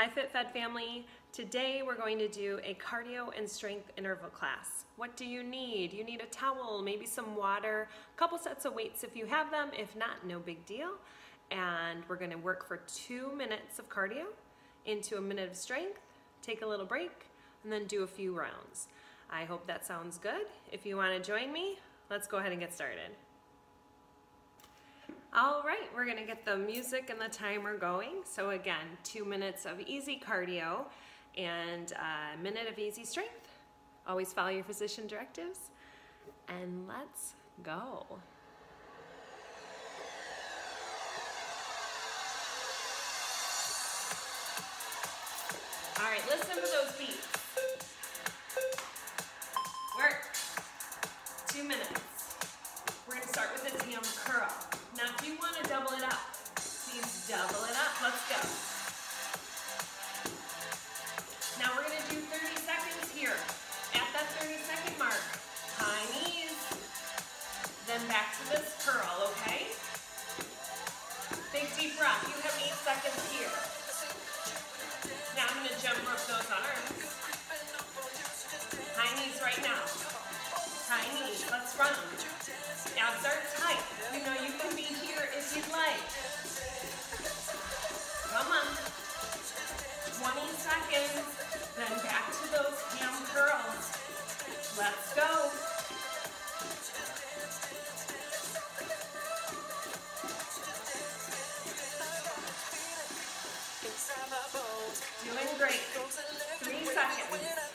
Hi FitFed family. Today we're going to do a cardio and strength interval class. What do you need? You need a towel, maybe some water, a couple sets of weights if you have them. If not, no big deal. And we're gonna work for two minutes of cardio into a minute of strength, take a little break, and then do a few rounds. I hope that sounds good. If you wanna join me, let's go ahead and get started. All right, we're gonna get the music and the timer going. So again, two minutes of easy cardio and a minute of easy strength. Always follow your physician directives. And let's go. All right, listen to those beats. Work. Two minutes. Double it up, please double it up. Let's go. Now we're going to do 30 seconds here. At that 30 second mark, high knees, then back to this curl, okay? Big deep breath. You have eight seconds here. Now I'm going to jump rope those arms. High knees right now. Knees. Let's run. Abs are tight. You know you can be here if you'd like. Come on. 20 seconds. Then back to those ham curls. Let's go. Doing great. Three seconds.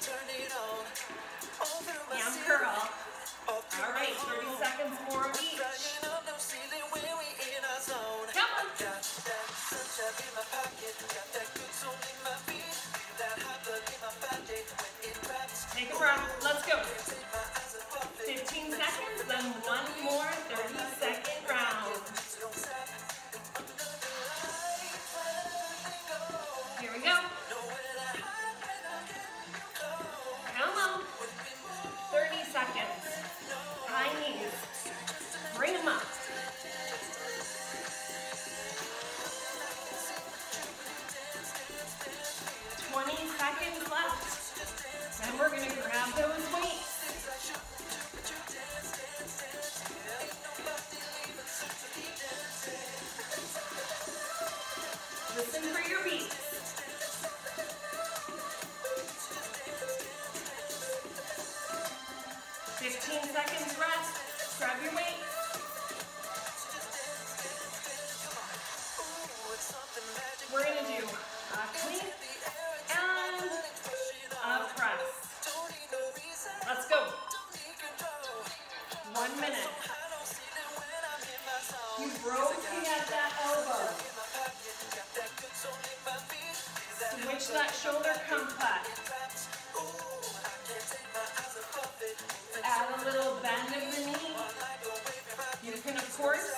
Grab those. Listen for your beats. Switch that shoulder complex. Add a little bend of the knee. You can, of course,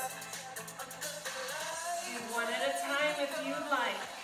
do one at a time if you'd like.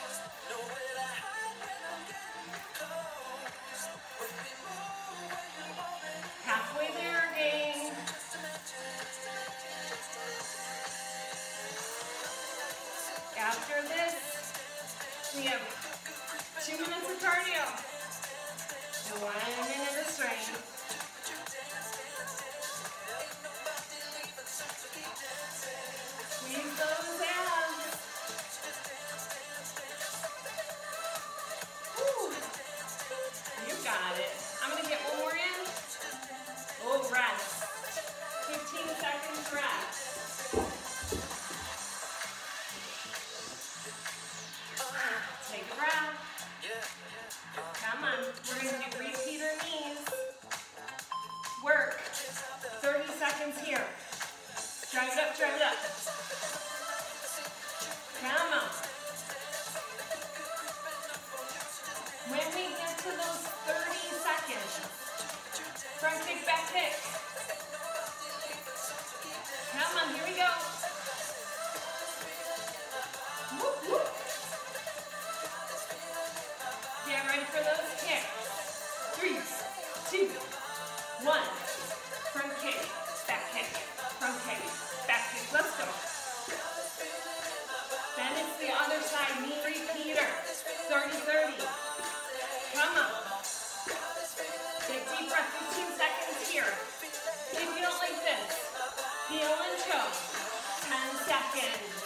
To those 30 seconds, front kick, back kick. go. 10 seconds.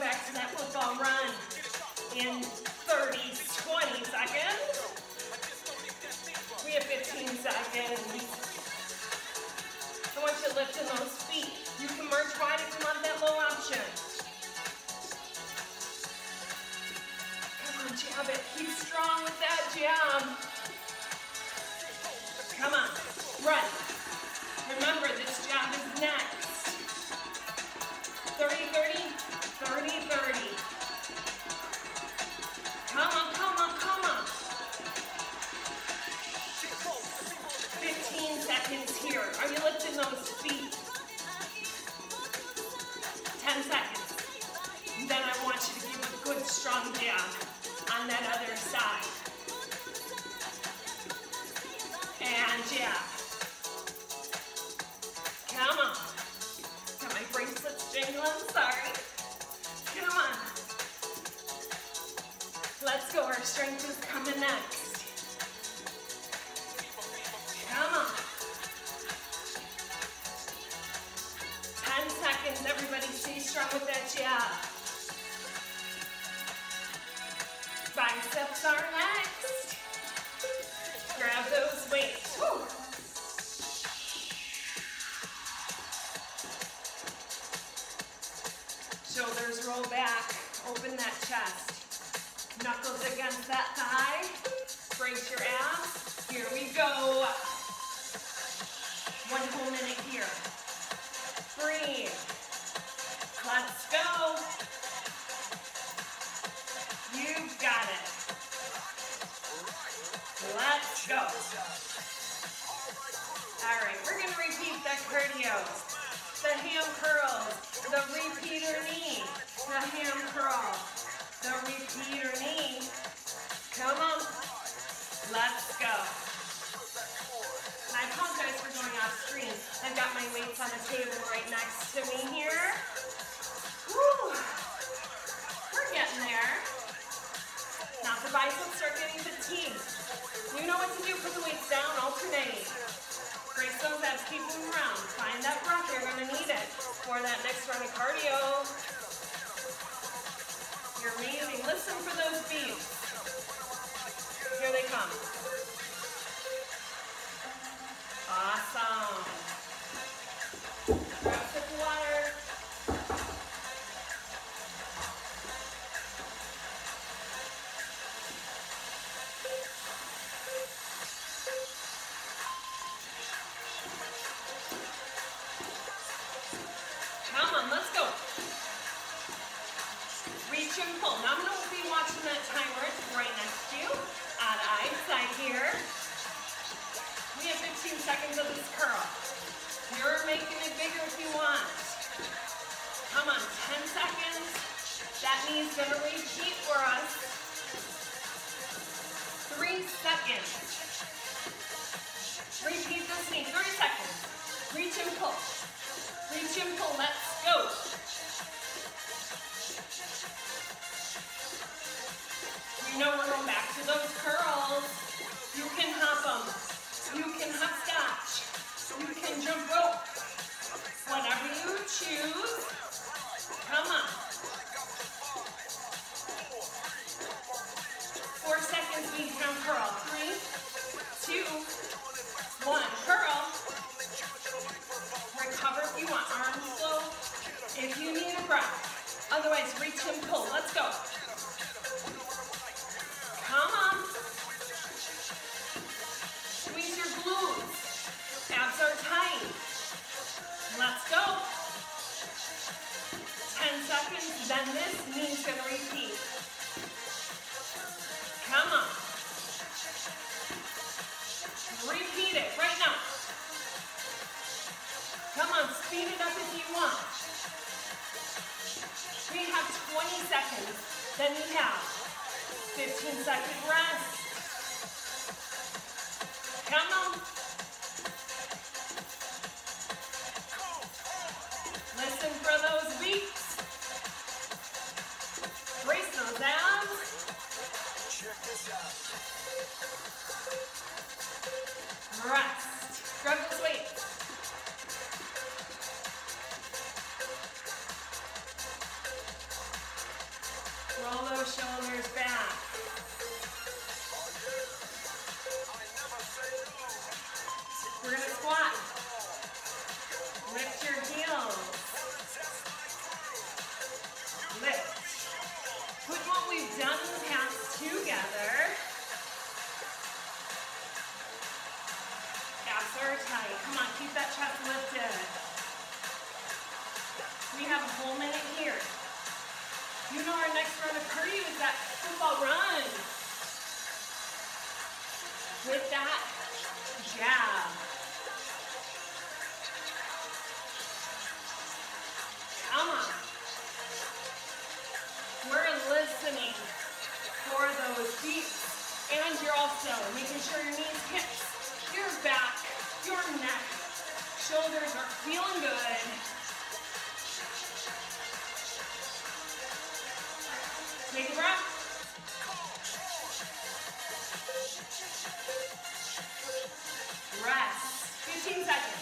Back to that football run in 30, 20 seconds. We have 15 seconds. I want you lifting those feet. You can march wide if you want that low option. Come on, jab it. Keep strong with that jab. Come on, run. Remember, this jab is next. 30, 30, 30, with that jab. Biceps are next. Grab those weights. Woo. Shoulders roll back, open that chest. Knuckles against that thigh. Brace your abs. Here we go. One whole minute here. Breathe. Go. All right, we're gonna repeat the cardio. The ham curls, the repeater knee, the ham curl, the repeater knee. Come on. Let's go. I apologize for going off screen. I've got my weights on the table right next to me here. The biceps start getting fatigued, you know what to do. Put the weights down, alternate. Brace those abs, keep them around. Find that breath, you're gonna need it for that next round of cardio. You're amazing. Listen for those beats. Here they come. Awesome. here. We have 15 seconds of this curl. You're making it bigger if you want. Come on, 10 seconds. That knee's gonna repeat for us. Three seconds. Repeat this knee, three seconds. Reach and pull. Reach and pull, let's go. We know we're going back to those curls. You can hop them. You can hopscotch. You can jump rope. Whatever you choose. Come on. Speed it up if you want. We have 20 seconds. Then we have 15 second rest. Come on. Roll those shoulders back. We're going to squat. Lift your heels. Lift. Put what we've done in the past together. Abs are tight. Come on, keep that chest lifted. We have a whole minute here. You know our next round of curry is that football run. With that jab. Come on. We're listening for those feet. And you're also making sure your knees, hips, your back, your neck, shoulders are feeling good. seconds.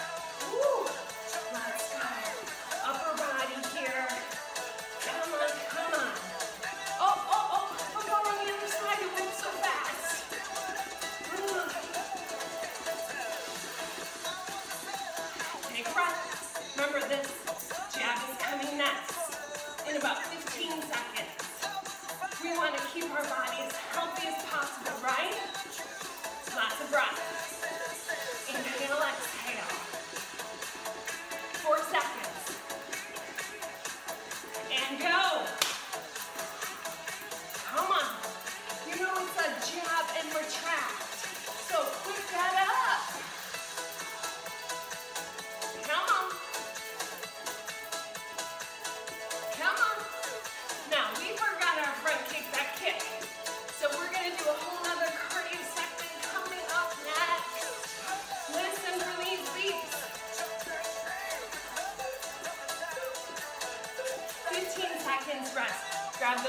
about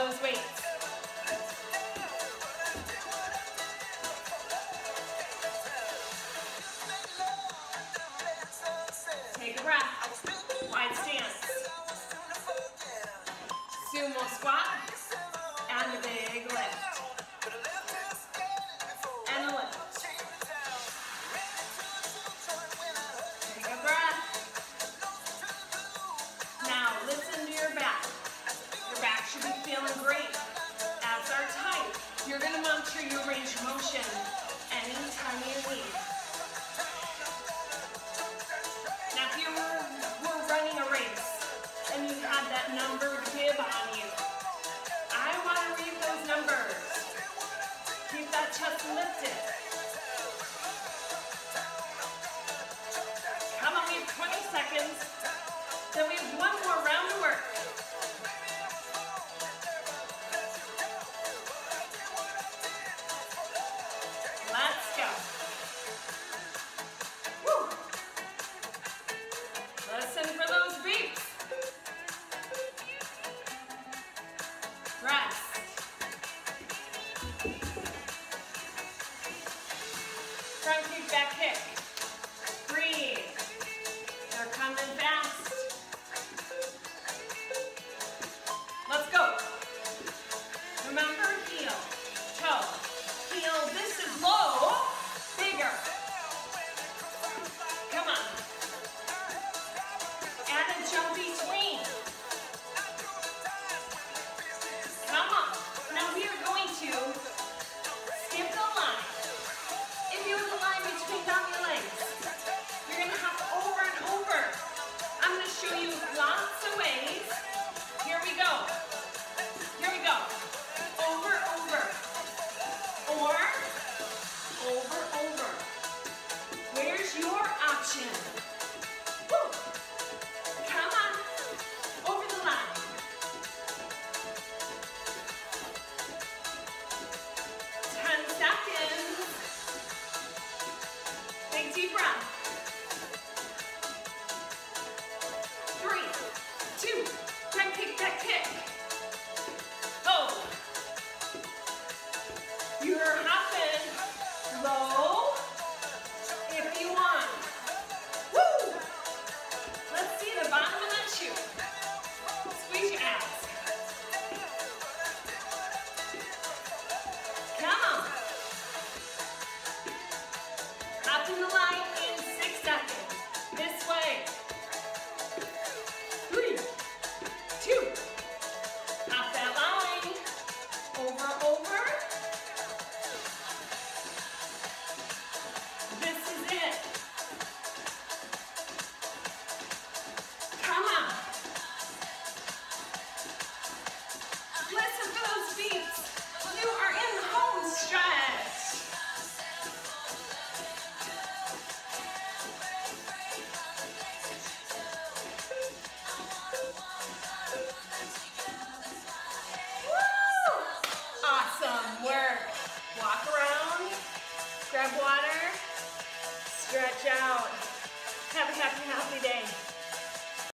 those weights. Your motion anytime you need. Front